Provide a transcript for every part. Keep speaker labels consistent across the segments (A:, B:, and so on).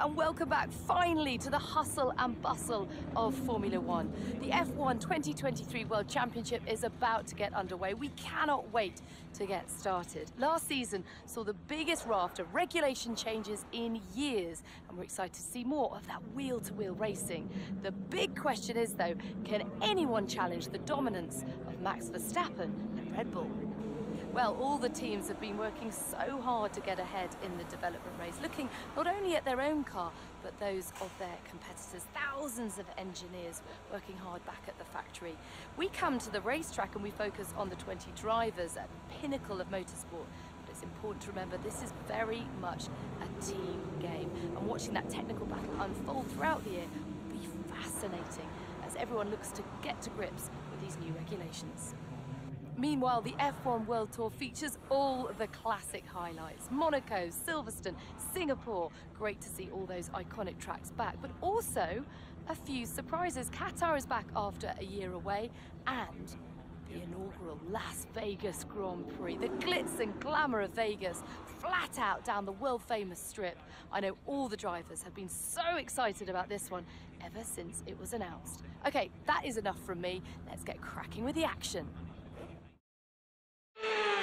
A: And welcome back finally to the hustle and bustle of Formula One. The F1 2023 World Championship is about to get underway. We cannot wait to get started. Last season saw the biggest raft of regulation changes in years, and we're excited to see more of that wheel to wheel racing. The big question is, though, can anyone challenge the dominance of Max Verstappen and Red Bull? Well, all the teams have been working so hard to get ahead in the development race, looking not only at their own car, but those of their competitors. Thousands of engineers working hard back at the factory. We come to the racetrack and we focus on the 20 drivers at the pinnacle of motorsport. But it's important to remember this is very much a team game. And watching that technical battle unfold throughout the year will be fascinating as everyone looks to get to grips with these new regulations. Meanwhile, the F1 World Tour features all the classic highlights. Monaco, Silverstone, Singapore. Great to see all those iconic tracks back, but also a few surprises. Qatar is back after a year away and the inaugural Las Vegas Grand Prix. The glitz and glamour of Vegas, flat out down the world-famous strip. I know all the drivers have been so excited about this one ever since it was announced. Okay, that is enough from me. Let's get cracking with the action. Yeah.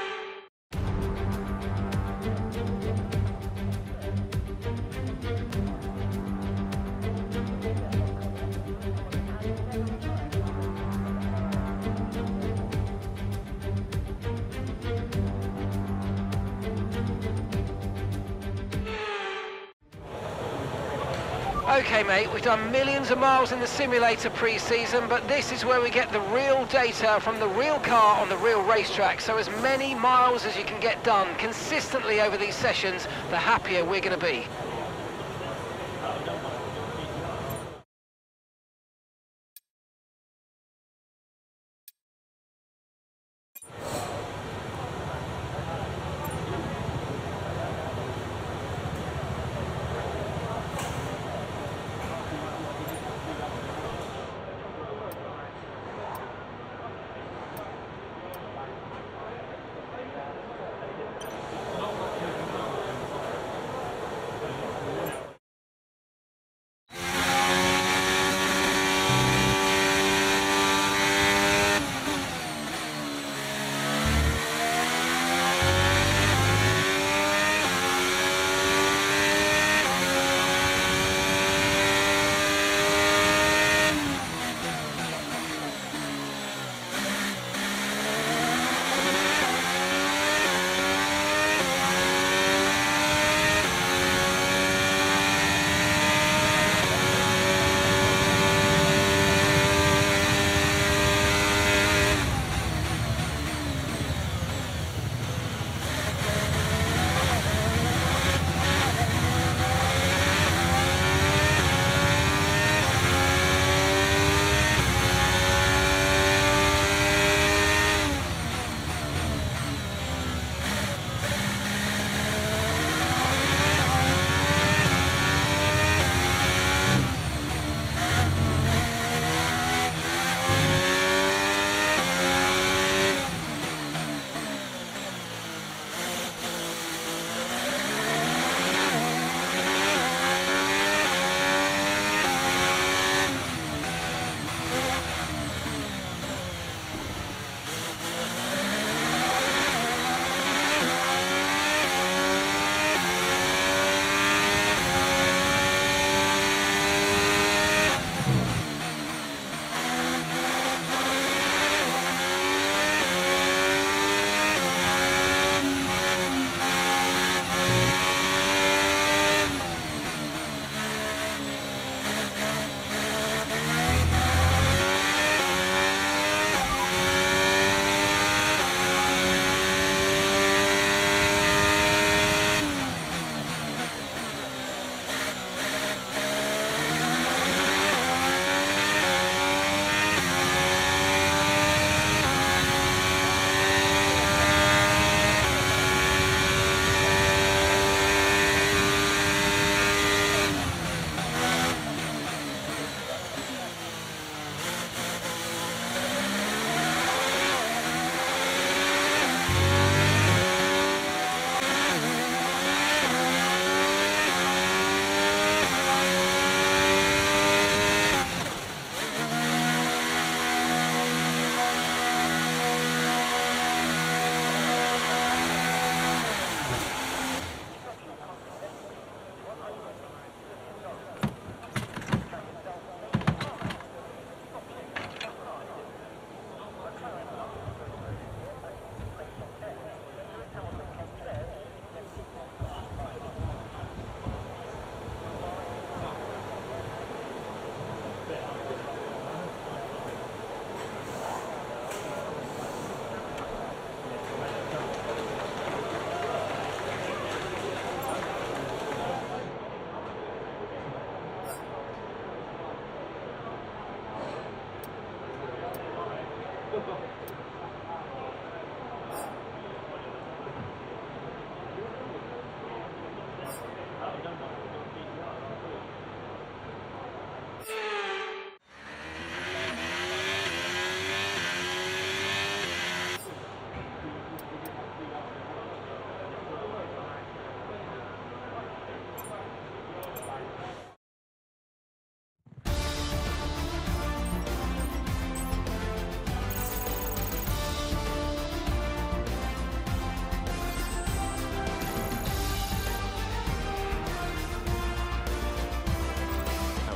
B: Okay, mate, we've done millions of miles in the simulator pre-season, but this is where we get the real data from the real car on the real racetrack. So as many miles as you can get done consistently over these sessions, the happier we're going to be.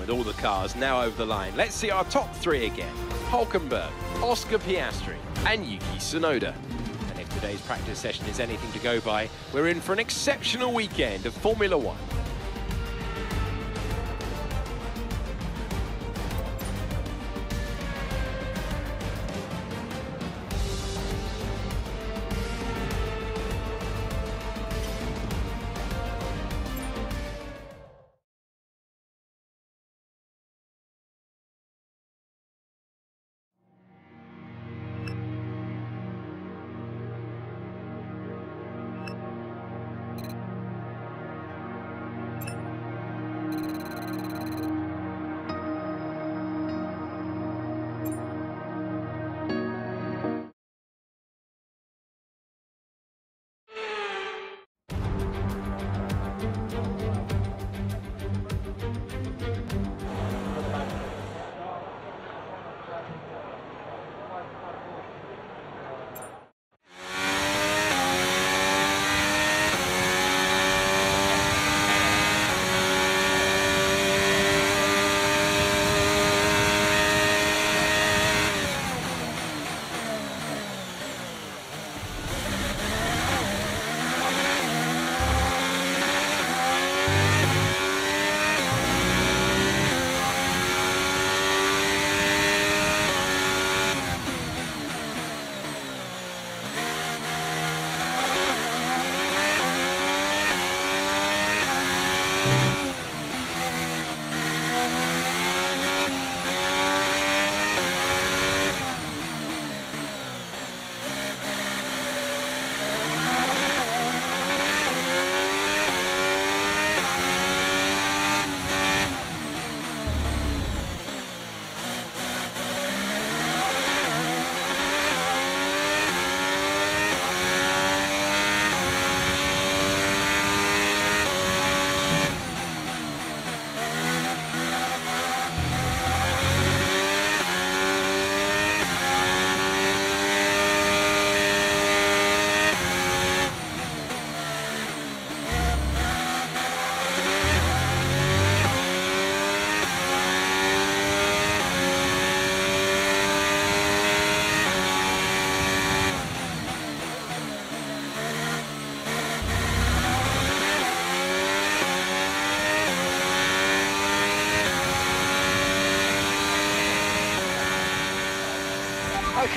C: With all the cars now over the line. Let's see our top three again. Hulkenberg, Oscar Piastri and Yuki Tsunoda. And if today's practice session is anything to go by, we're in for an exceptional weekend of Formula One.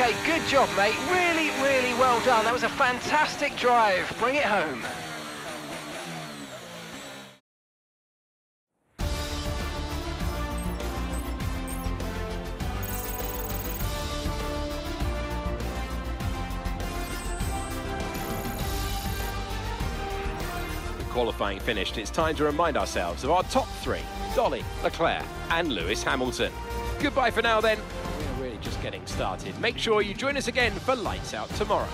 B: Okay, good job, mate. Really, really well done. That was a fantastic drive. Bring it home.
C: qualifying finished, it's time to remind ourselves of our top three, Dolly, Leclerc and Lewis Hamilton. Goodbye for now then, getting started. Make sure you join us again for Lights Out tomorrow.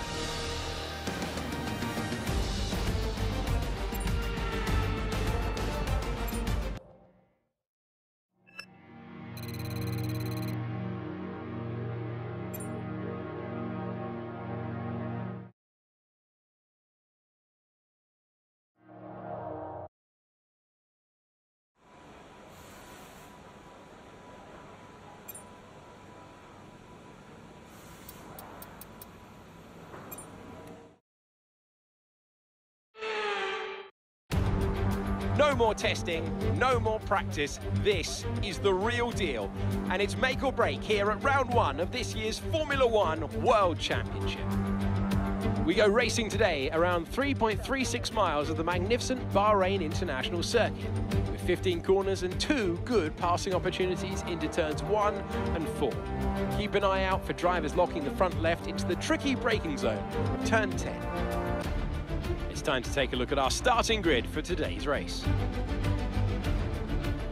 C: No more testing, no more practice. This is the real deal. And it's make or break here at round one of this year's Formula One World Championship. We go racing today around 3.36 miles of the magnificent Bahrain International Circuit, with 15 corners and two good passing opportunities into turns one and four. Keep an eye out for drivers locking the front left into the tricky braking zone, of turn 10 time to take a look at our starting grid for today's race.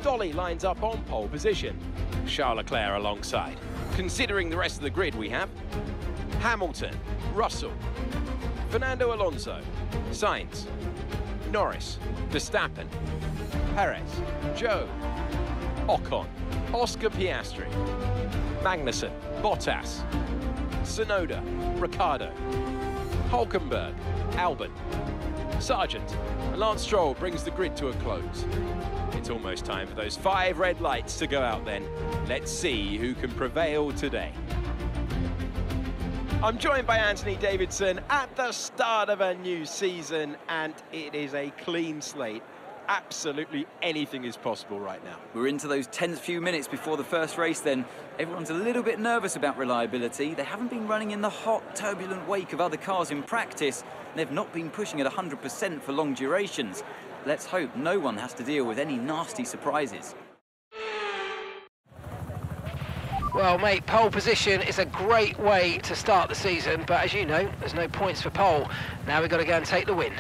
C: Dolly lines up on pole position. Charles Leclerc alongside. Considering the rest of the grid we have, Hamilton, Russell, Fernando Alonso, Sainz, Norris, Verstappen, Perez, Zhou, Ocon, Oscar Piastri, Magnussen, Bottas, Tsunoda, Ricciardo, Hulkenberg, Albon, Sargeant, and Lance Stroll brings the grid to a close. It's almost time for those five red lights to go out then. Let's see who can prevail today. I'm joined by Anthony Davidson at the start of a new season, and it is a clean slate. Absolutely anything is possible right now.
D: We're into those tense few minutes before the first race then. Everyone's a little bit nervous about reliability. They haven't been running in the hot, turbulent wake of other cars in practice. They've not been pushing at 100% for long durations. Let's hope no one has to deal with any nasty surprises.
B: Well, mate, pole position is a great way to start the season, but as you know, there's no points for pole. Now we've got to go and take the win.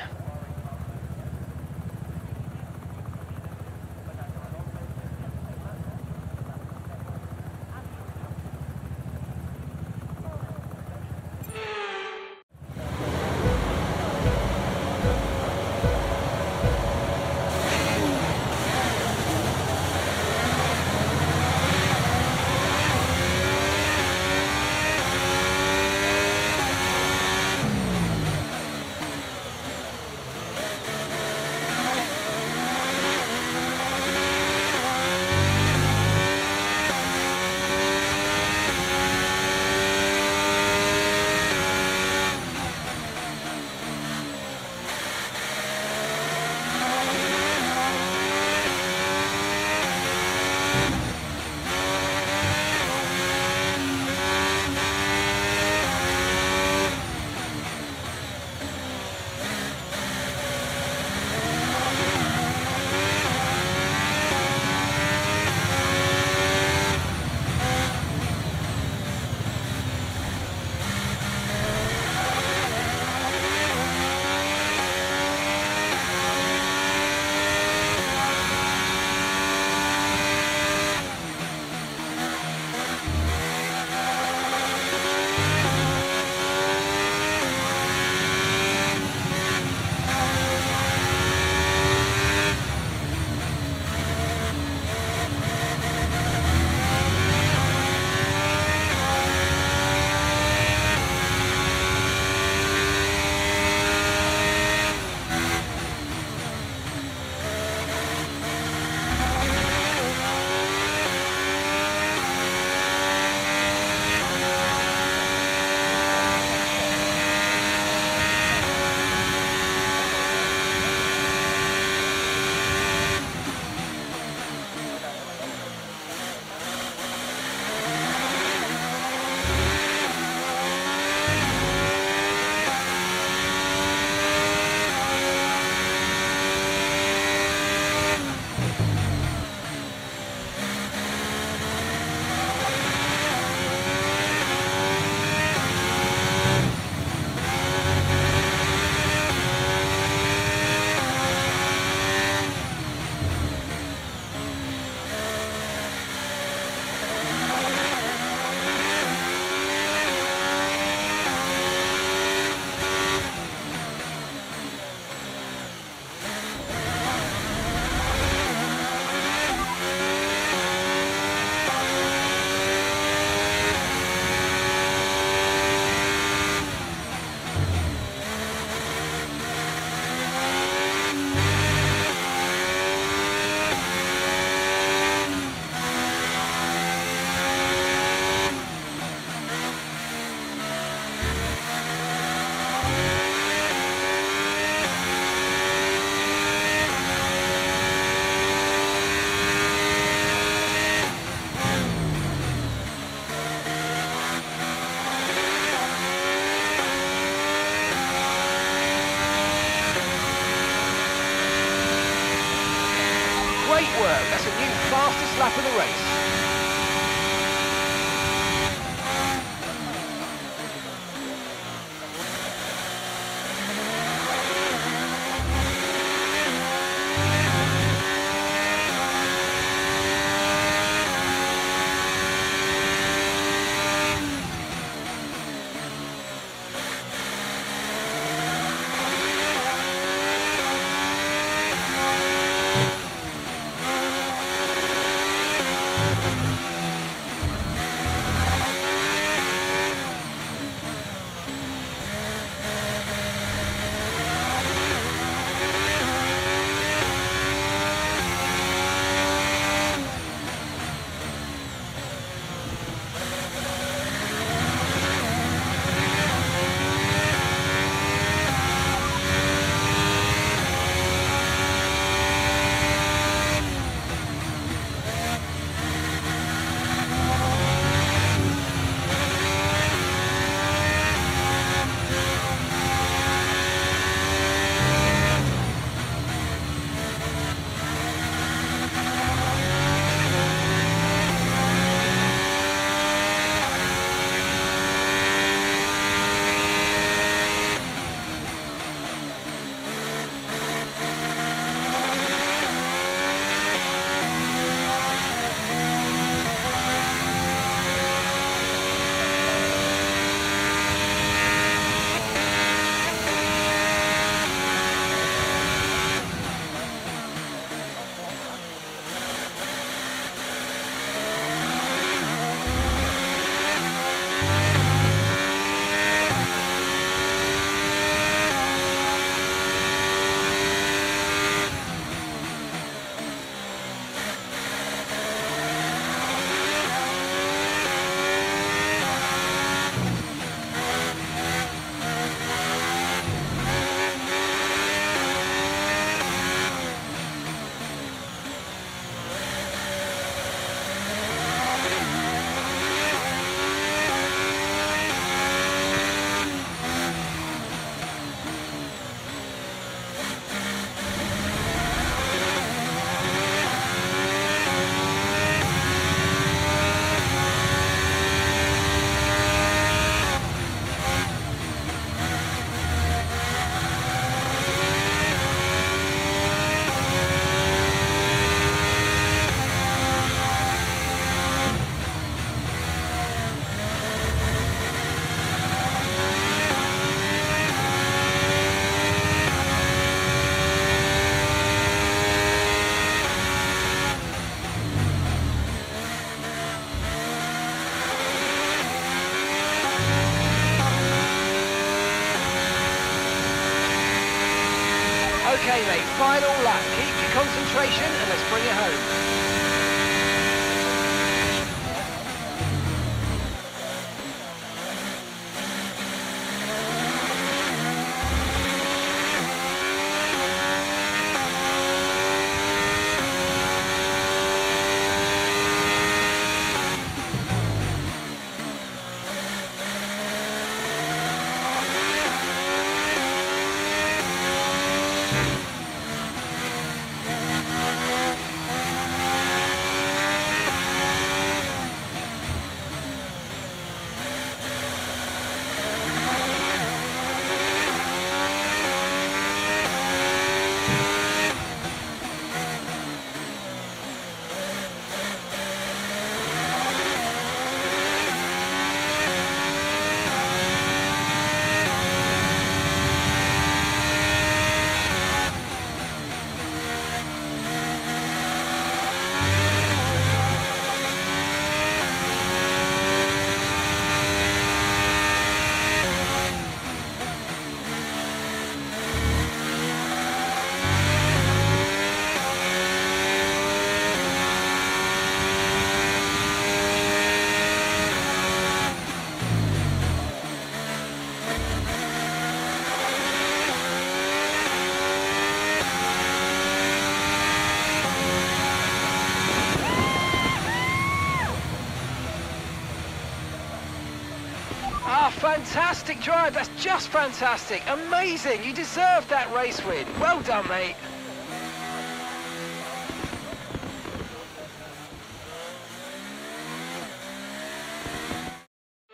B: Fantastic drive. That's just fantastic. Amazing. You deserved that race win. Well done, mate.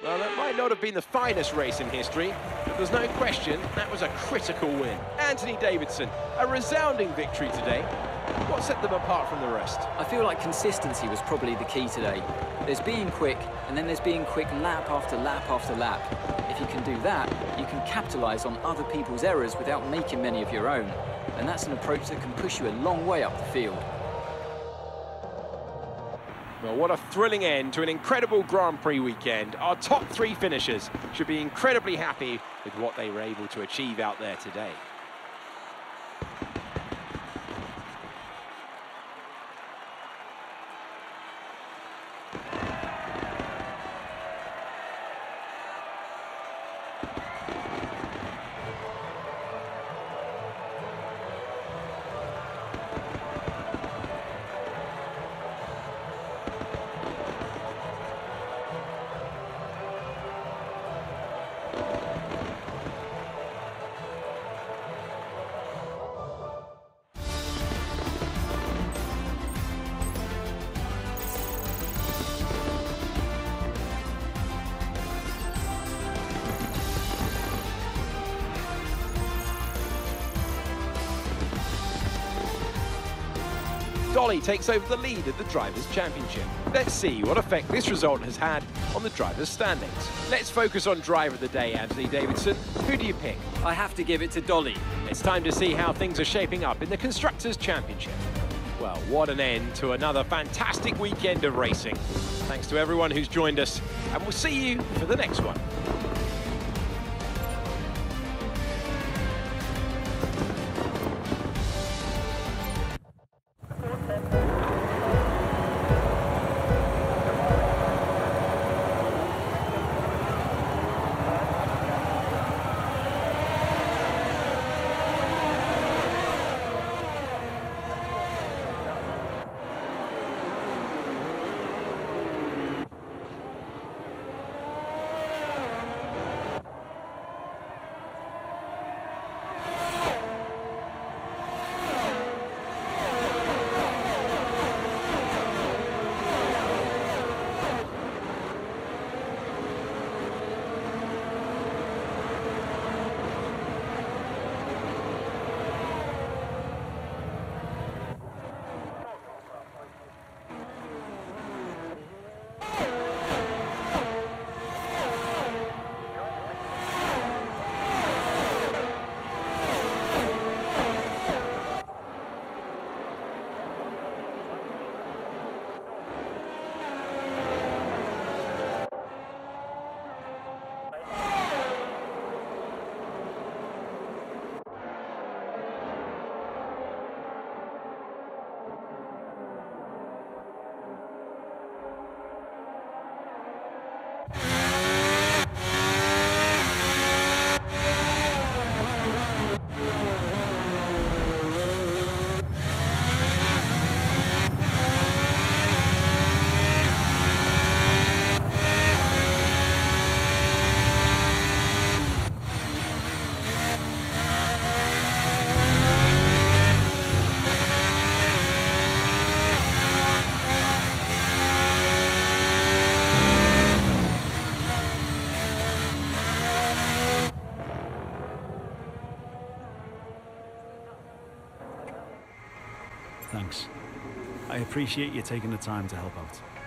C: Well, that might not have been the finest race in history, but there's no question that was a critical win. Anthony Davidson, a resounding victory today. Set them apart from the rest?
D: I feel like consistency was probably the key today. There's being quick, and then there's being quick lap after lap after lap. If you can do that, you can capitalise on other people's errors without making many of your own. And that's an approach that can push you a long way up the field.
C: Well, what a thrilling end to an incredible Grand Prix weekend. Our top three finishers should be incredibly happy with what they were able to achieve out there today. Takes over the lead at the Drivers' Championship. Let's see what effect this result has had on the drivers' standings. Let's focus on driver of the day, Anthony Davidson. Who do you pick?
D: I have to give it to Dolly.
C: It's time to see how things are shaping up in the Constructors' Championship. Well, what an end to another fantastic weekend of racing. Thanks to everyone who's joined us, and we'll see you for the next one.
E: Appreciate you taking the time to help out.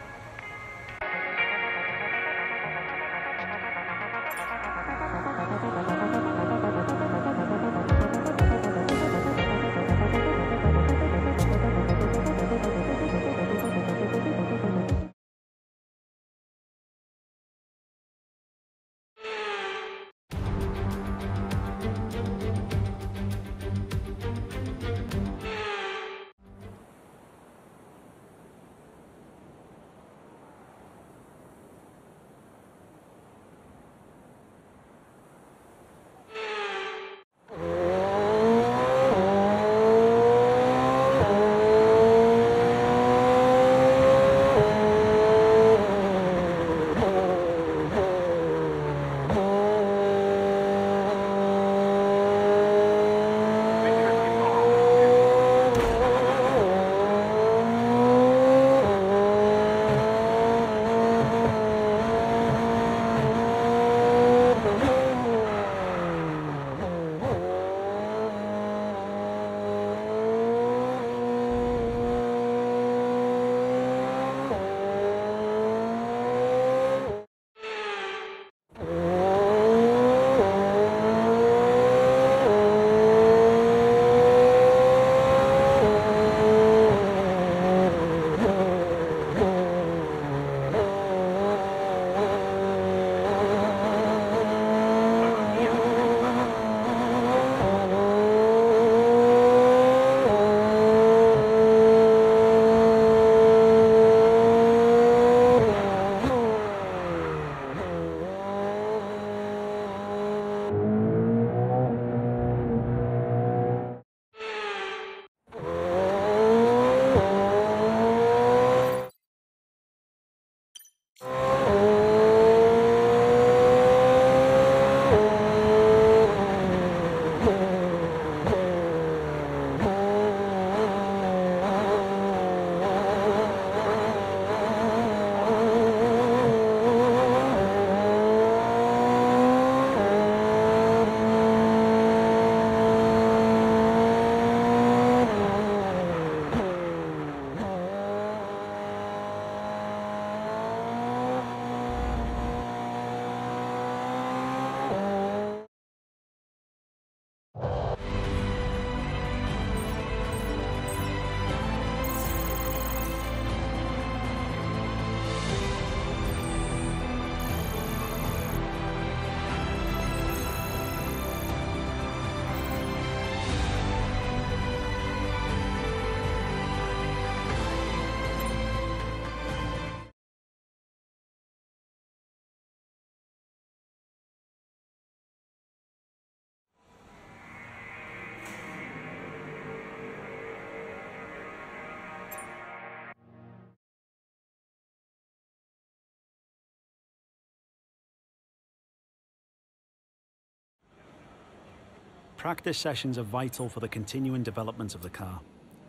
E: Practice sessions are vital for the continuing development of the car.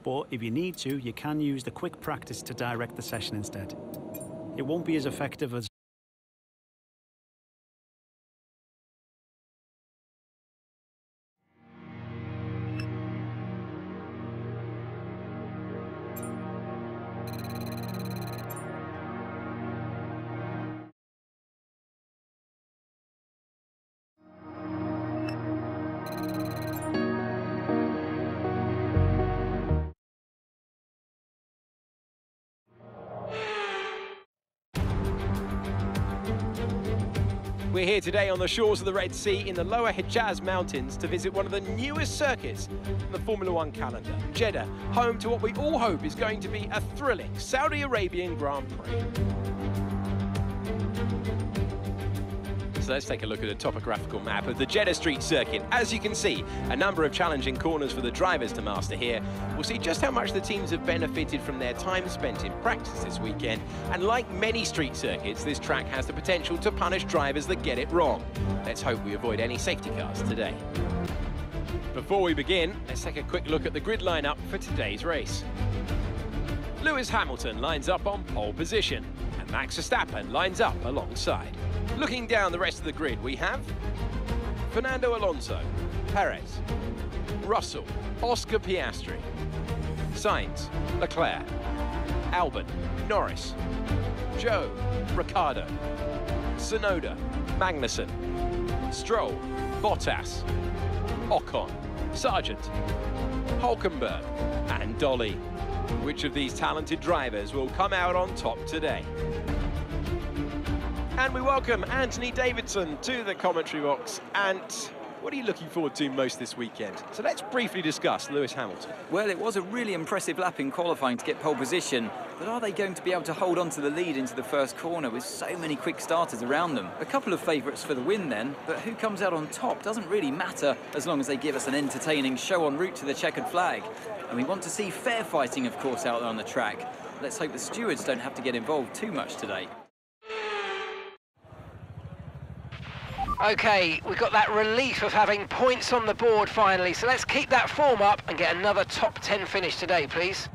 E: But if you need to, you can use the quick practice to direct the session instead. It won't be as effective as
C: here today on the shores of the Red Sea in the lower Hejaz Mountains to visit one of the newest circuits in the Formula One calendar, Jeddah, home to what we all hope is going to be a thrilling Saudi Arabian Grand Prix. So let's take a look at a topographical map of the Jeddah Street Circuit. As you can see, a number of challenging corners for the drivers to master here. We'll see just how much the teams have benefited from their time spent in practice this weekend. And like many street circuits, this track has the potential to punish drivers that get it wrong. Let's hope we avoid any safety cars today. Before we begin, let's take a quick look at the grid lineup for today's race. Lewis Hamilton lines up on pole position, and Max Verstappen lines up alongside. Looking down the rest of the grid, we have Fernando Alonso, Perez, Russell, Oscar Piastri, Sainz, Leclerc, Albon, Norris, Zhou, Ricciardo, Tsunoda, Magnussen, Stroll, Bottas, Ocon, Sargeant, Hulkenberg, and Dolly. Which of these talented drivers will come out on top today? And we welcome Anthony Davidson to the commentary box. And what are you looking forward to most this weekend? So let's briefly discuss Lewis Hamilton.
D: Well, it was a really impressive lap in qualifying to get pole position, but are they going to be able to hold on to the lead into the first corner with so many quick starters around them? A couple of favourites for the win then, but who comes out on top doesn't really matter as long as they give us an entertaining show en route to the checkered flag. And we want to see fair fighting, of course, out there on the track. Let's hope the stewards don't have to get involved too much today.
B: Okay, we've got that relief of having points on the board finally, so let's keep that form up and get another top 10 finish today, please.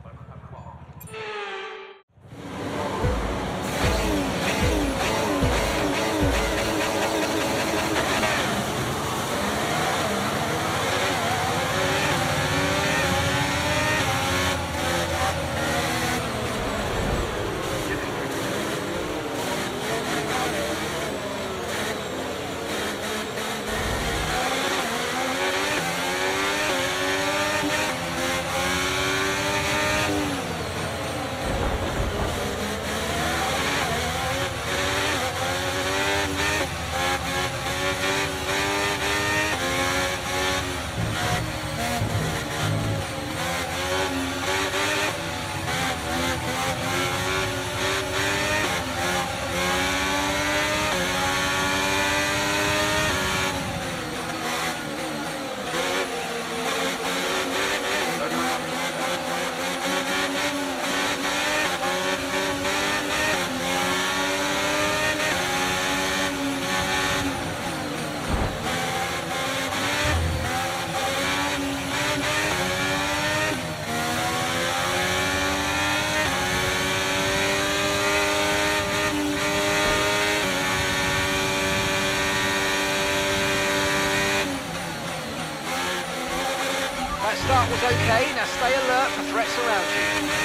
B: That start was okay, now stay alert for threats around you.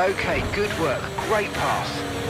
B: Okay, good work. Great pass.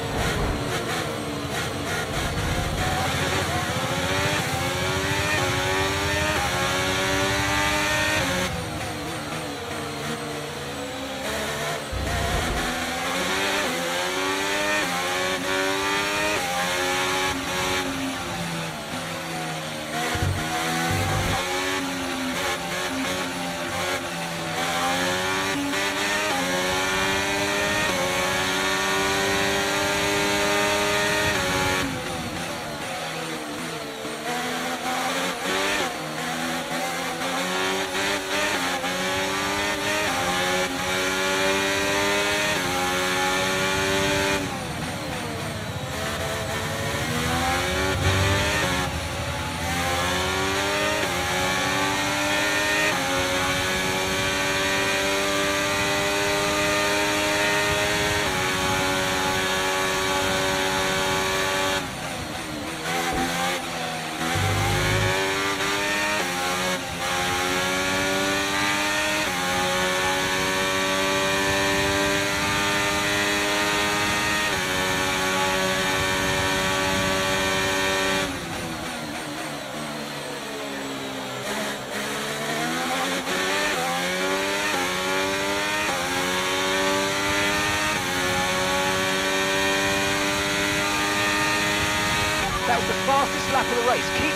B: That was the fastest lap of the race. Keep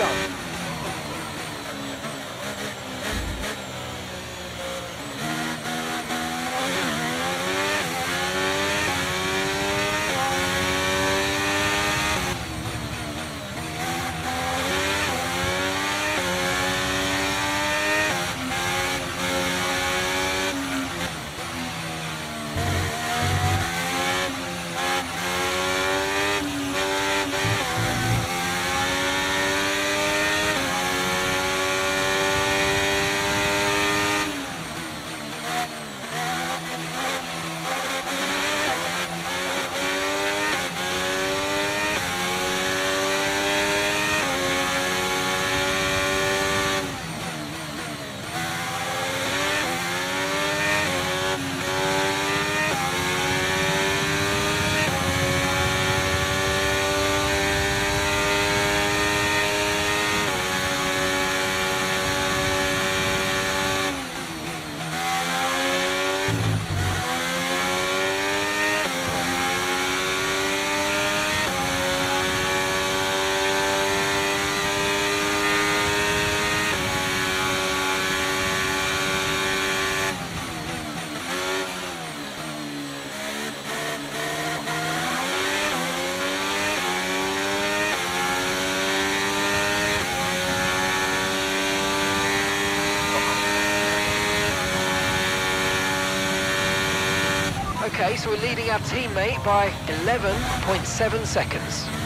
B: up. We're leading our teammate by 11.7 seconds.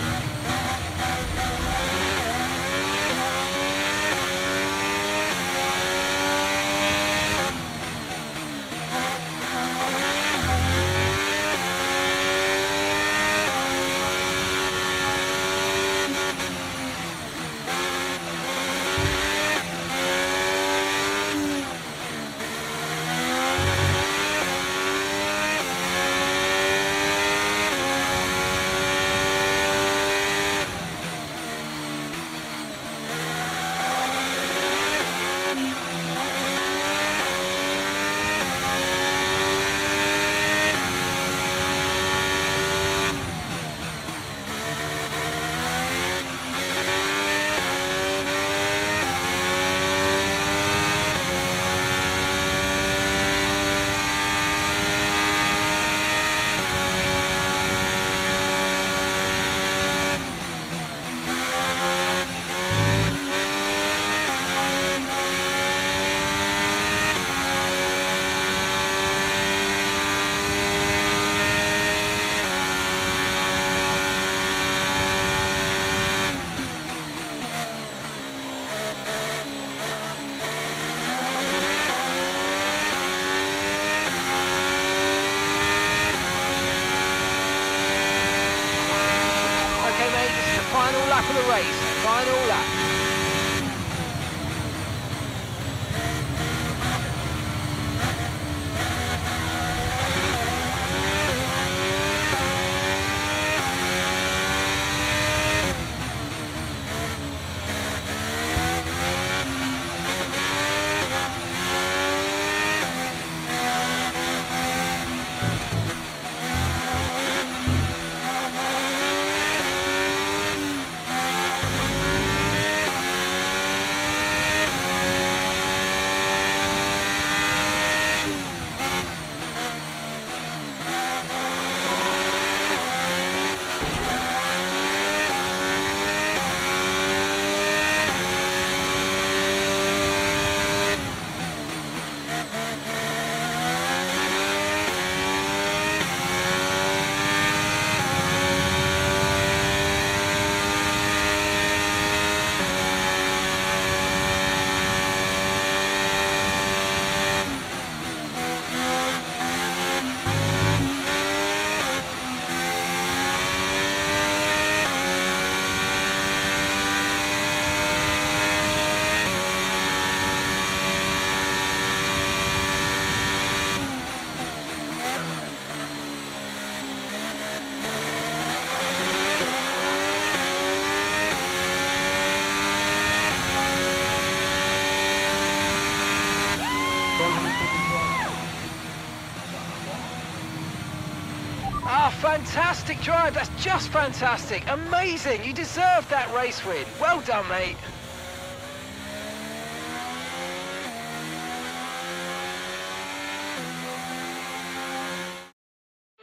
B: Fantastic drive. That's just fantastic. Amazing. You deserve that race win. Well done, mate.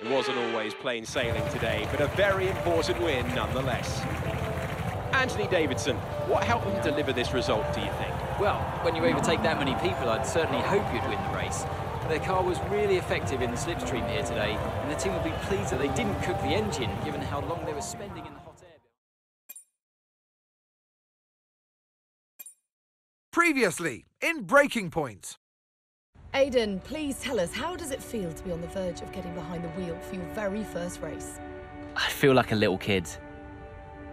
C: It wasn't always plain sailing today, but a very important win nonetheless. Anthony Davidson, what helped them deliver this result, do you think?
D: Well, when you overtake that many people, I'd certainly hope you'd win the race. But their car was really effective in the slipstream here today, and the team will be pleased that they didn't cook the engine, given how long they were spending in the hot air.
F: Previously, in Breaking Point.
A: Aiden, please tell us, how does it feel to be on the verge of getting behind the wheel for your very first race?
G: I feel like a little kid.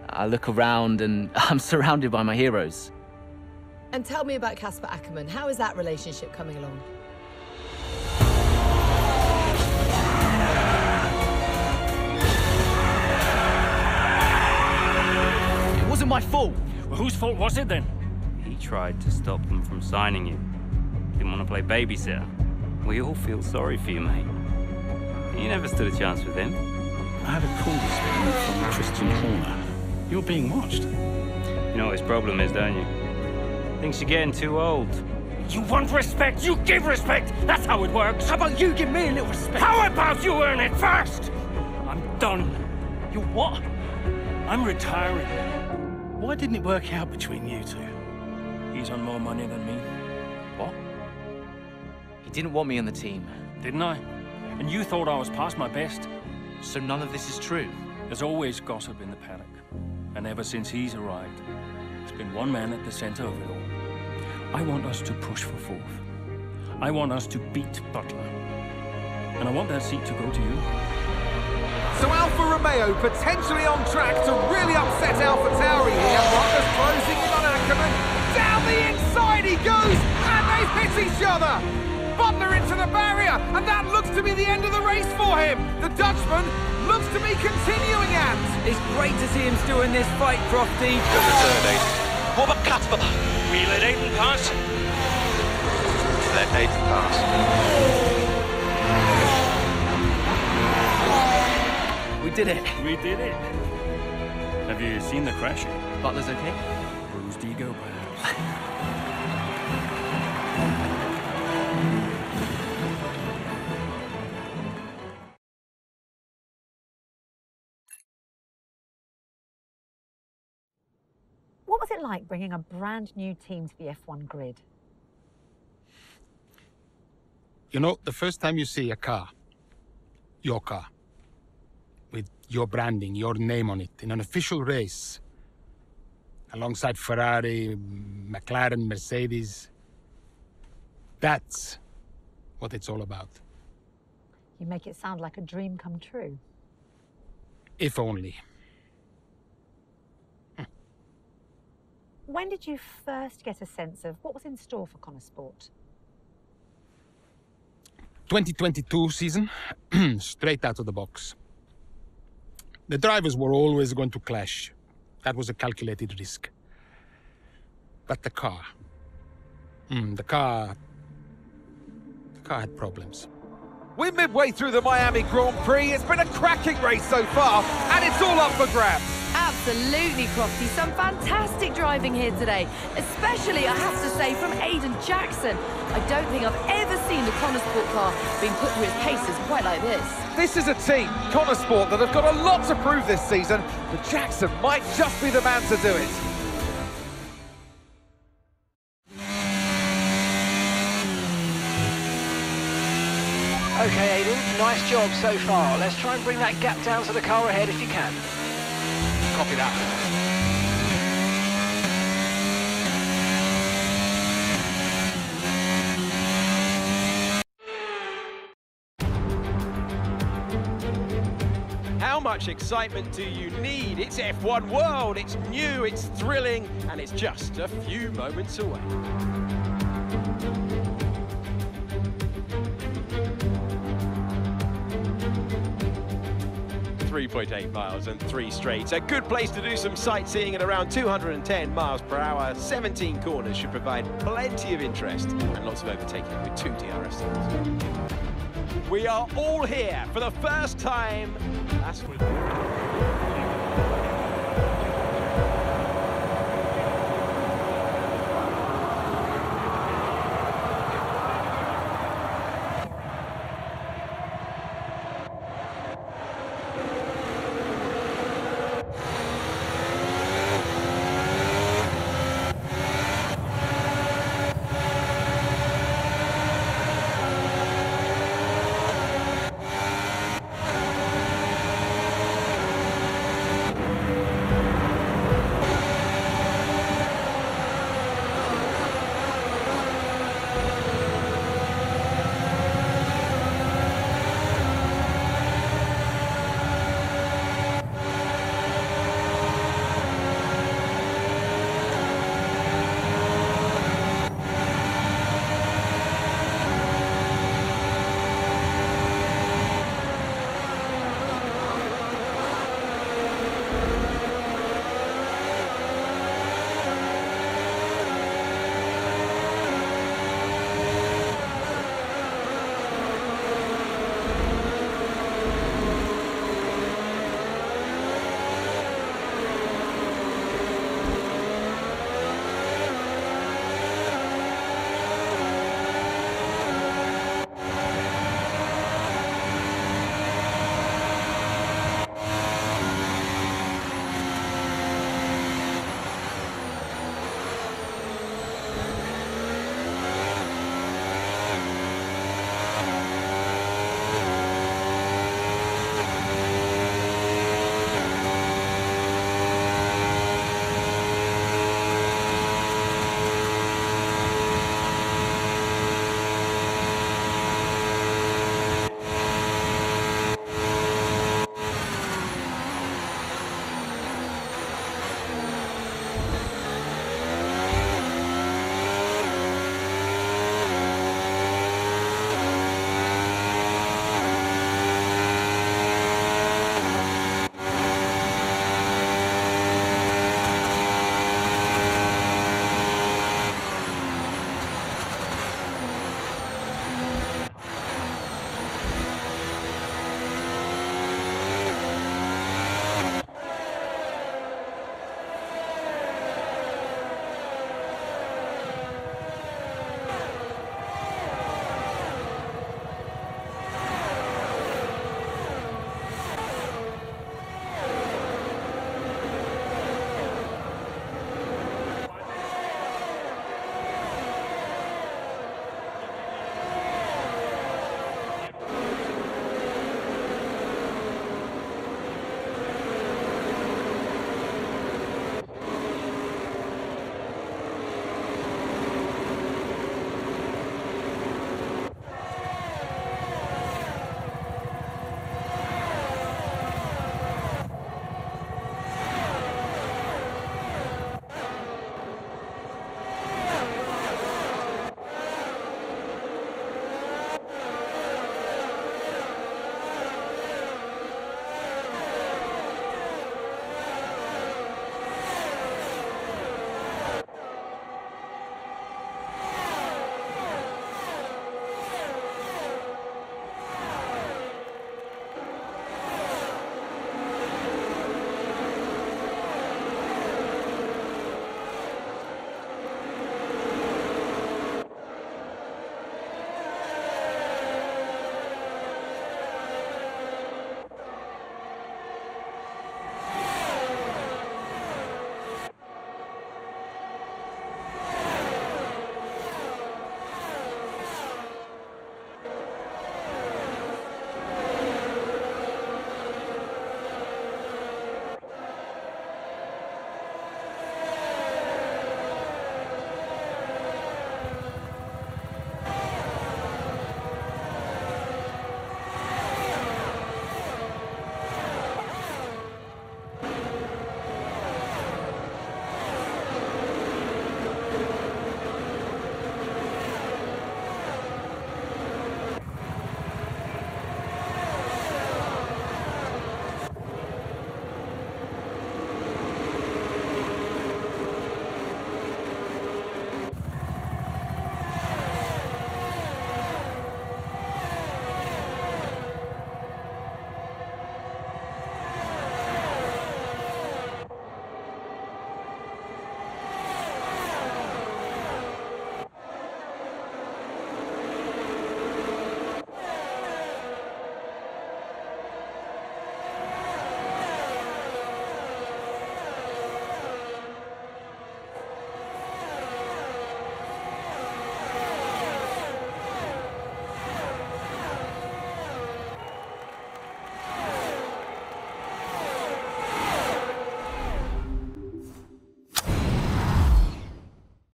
G: I look around and I'm surrounded by my heroes.
A: And tell me about Casper Akkerman. How is that relationship coming along?
G: My fault.
H: Well, whose fault was it then?
I: He tried to stop them from signing you. Didn't want to play babysitter. We all feel sorry for you, mate. You never stood a chance with him.
H: I had a call this morning from Christian Horner. You're being watched.
I: You know what his problem is, don't you? Thinks you're getting too old.
H: You want respect, you give respect. That's how it works. How about you give me a little respect? How about you earn it first? I'm done. You what? I'm retiring. Why didn't it work out between you two? He's on more money than me.
G: What? He didn't want me on the team.
H: Didn't I? And you thought I was past my best?
G: So none of this is true?
H: There's always gossip in the paddock. And ever since he's arrived, it's been one man at the center of it all. I want us to push for fourth. I want us to beat Butler. And I want that seat to go to you.
F: So Alfa Romeo potentially on track to really upset Alpha Tauri here. Butler's closing in on Akkerman. Down the inside he goes, and they hit each other. Butler into the barrier, and that looks to be the end of the race for him. The Dutchman looks to be continuing at.
D: It's great to see him still in this fight, Crofty.
J: Good return, Aiden. What about Casper?
H: We let Aiden pass.
J: Let Aiden pass.
G: Did it.
H: We did it. Have you seen the crash?
G: Butler's okay?
H: Bruised ego, perhaps.
K: What was it like bringing a brand new team to the F1 grid?
L: You know, the first time you see a car, your car, with your branding, your name on it, in an official race, alongside Ferrari, McLaren, Mercedes, that's what it's all about.
K: You make it sound like a dream come true.
L: If only.
K: When did you first get a sense of what was in store for Konnersport?
L: 2022 season, straight out of the box. The drivers were always going to clash. That was a calculated risk. But the car. Mm, the car. The car had problems.
F: We're midway through the Miami Grand Prix. It's been a cracking race so far, and it's all up for grabs.
A: Absolutely, Crofty. Some fantastic driving here today, especially, I have to say, from Aiden Jackson. I don't think I've ever seen the Konnersport car being put through its paces quite like this.
F: This is a team, Konnersport, that have got a lot to prove this season, but Jackson might just be the man to do it.
B: Okay, Aiden, nice job so far. Let's try and bring that gap down to the car ahead if you can.
F: Copy that.
C: How much excitement do you need? It's F1 World, it's new, it's thrilling, and it's just a few moments away. Three point eight miles and three straights. A good place to do some sightseeing at around 210 miles per hour. 17 corners should provide plenty of interest and lots of overtaking with two DRS zones. We are all here for the first time.